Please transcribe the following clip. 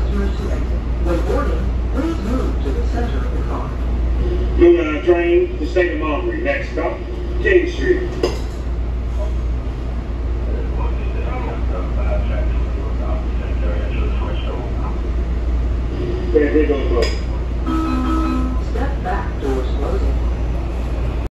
When boarding, please move to the center of the car. Moving on a train to St. Marbury. Next stop, King Street.